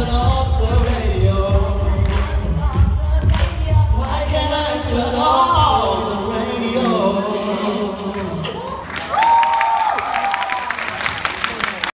good old